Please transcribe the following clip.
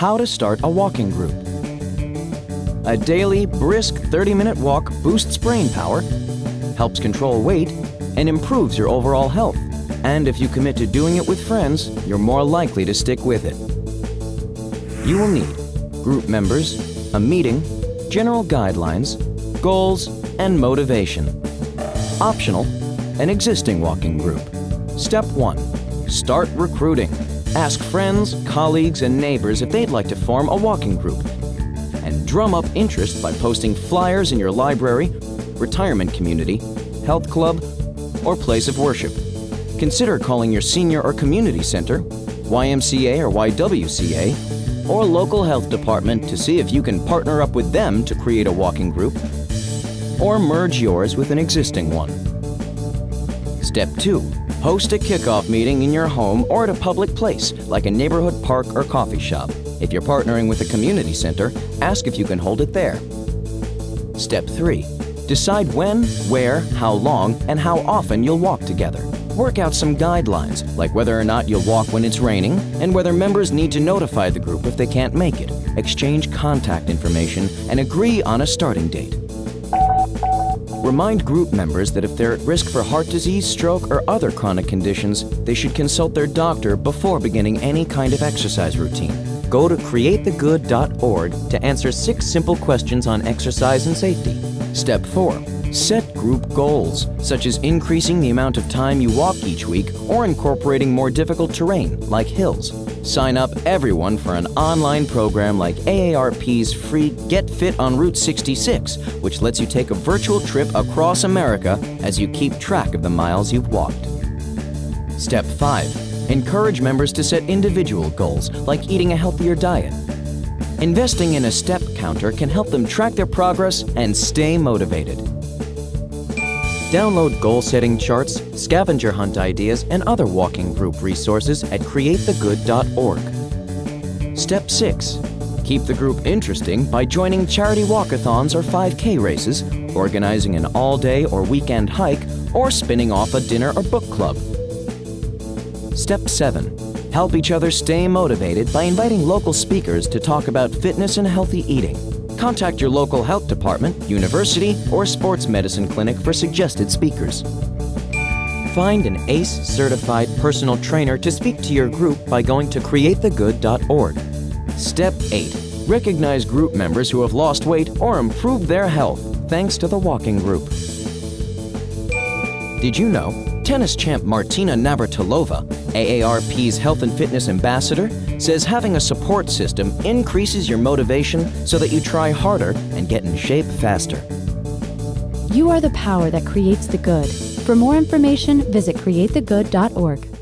how to start a walking group. A daily, brisk 30 minute walk boosts brain power, helps control weight, and improves your overall health. And if you commit to doing it with friends, you're more likely to stick with it. You will need group members, a meeting, general guidelines, goals, and motivation. Optional, an existing walking group. Step 1. Start recruiting. Ask friends, colleagues, and neighbors if they'd like to form a walking group. And drum up interest by posting flyers in your library, retirement community, health club, or place of worship. Consider calling your senior or community center, YMCA or YWCA, or local health department to see if you can partner up with them to create a walking group, or merge yours with an existing one. Step 2. Host a kickoff meeting in your home or at a public place, like a neighborhood park or coffee shop. If you're partnering with a community center, ask if you can hold it there. Step 3. Decide when, where, how long, and how often you'll walk together. Work out some guidelines, like whether or not you'll walk when it's raining, and whether members need to notify the group if they can't make it. Exchange contact information and agree on a starting date. Remind group members that if they're at risk for heart disease, stroke, or other chronic conditions, they should consult their doctor before beginning any kind of exercise routine. Go to createthegood.org to answer six simple questions on exercise and safety. Step 4. Set group goals, such as increasing the amount of time you walk each week or incorporating more difficult terrain, like hills. Sign up everyone for an online program like AARP's free Get Fit on Route 66, which lets you take a virtual trip across America as you keep track of the miles you've walked. Step 5. Encourage members to set individual goals, like eating a healthier diet. Investing in a step counter can help them track their progress and stay motivated. Download goal setting charts, scavenger hunt ideas, and other walking group resources at createthegood.org. Step 6. Keep the group interesting by joining charity walkathons or 5K races, organizing an all day or weekend hike, or spinning off a dinner or book club. Step 7. Help each other stay motivated by inviting local speakers to talk about fitness and healthy eating. Contact your local health department, university, or sports medicine clinic for suggested speakers. Find an ACE certified personal trainer to speak to your group by going to createthegood.org. Step 8. Recognize group members who have lost weight or improved their health thanks to the walking group. Did you know tennis champ Martina Navratilova, AARP's health and fitness ambassador, says having a support system increases your motivation so that you try harder and get in shape faster. You are the power that creates the good. For more information, visit createthegood.org.